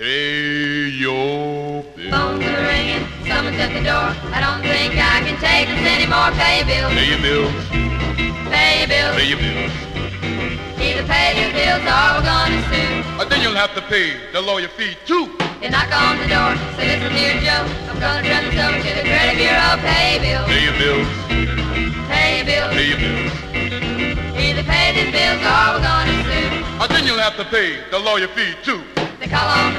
Pay your bills. Phones are ringing, someone's at the door. I don't think I can take this anymore. Pay your bills, Pay your bills. pay your bills. Pay your bills. Either pay your bills or we're gonna sue. Or then you'll have to pay the lawyer fee too. You knock on the door, say listen dear Joe, I'm gonna turn this over to the credit bureau. Pay your bills, Pay your bills. pay your bills. Pay your bills. Either pay these bills or we're gonna sue. Or then you'll have to pay the lawyer fee too. They call on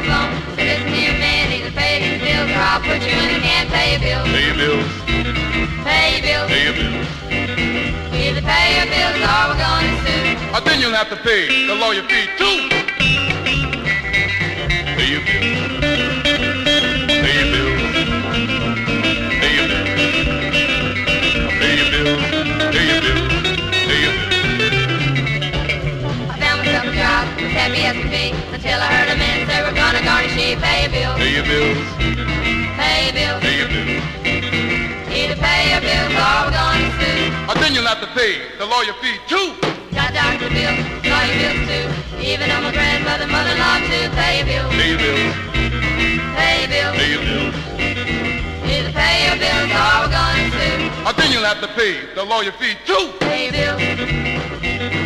bills, Pay your bills. pay your bills. Either pay your bills or we're gonna sue. Uh, or then you'll have to pay the lawyer fee too. Pay your bills. Pay your bills. Pay your bills. Uh, pay your bills. Pay your bills. Pay your bills. I found myself a job, was happy as could be, until I heard a man say we're gonna garnish you. Pay your bills, Pay your bills. Then you'll have to pay the lawyer fee too. Got doctor bills, lawyer bills too. Even on my grandmother, mother-in-law too. Pay your bills, Pay your bills. pay your bills. Pay your bills. Either pay your bills or we're gonna sue. Or then you'll have to pay the lawyer fee too. Pay your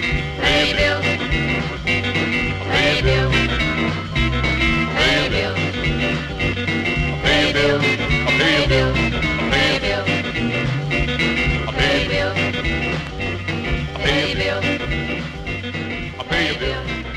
sure you do.